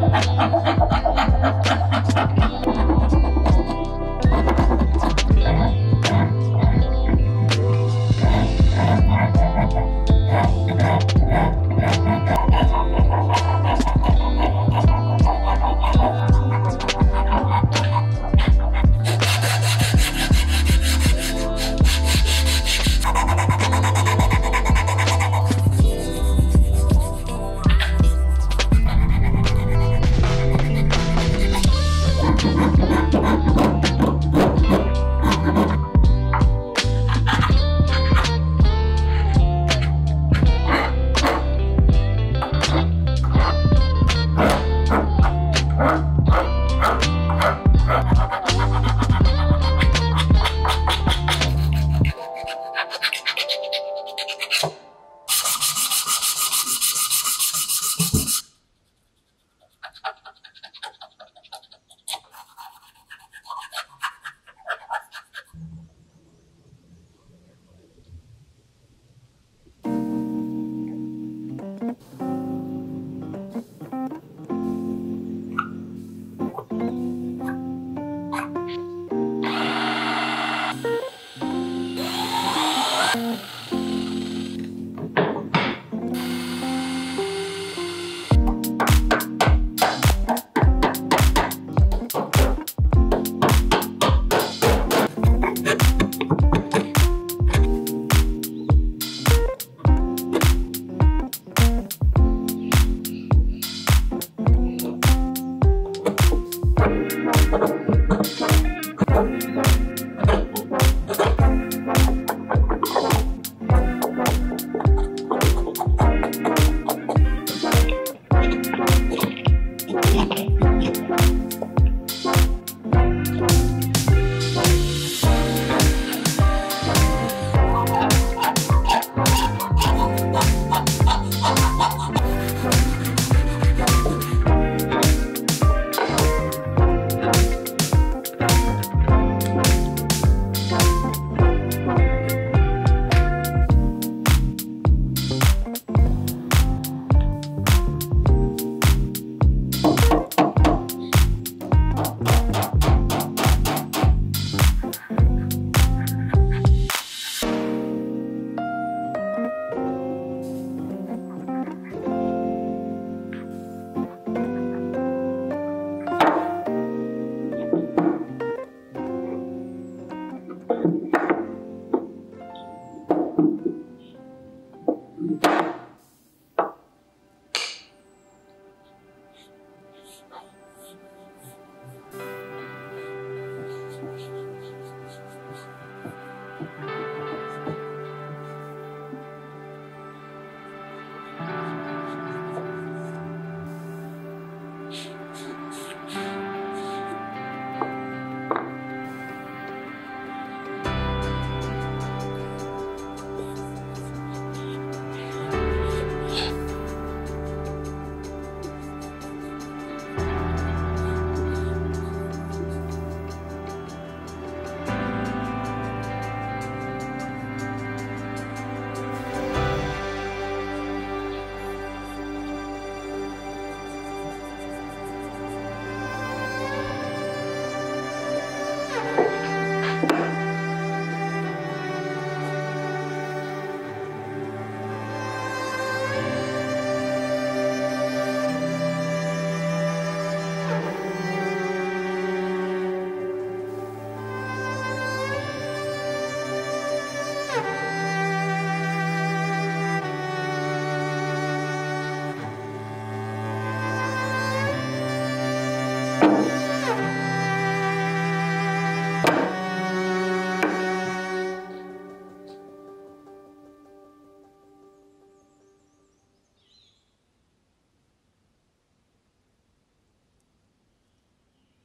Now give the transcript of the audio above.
ha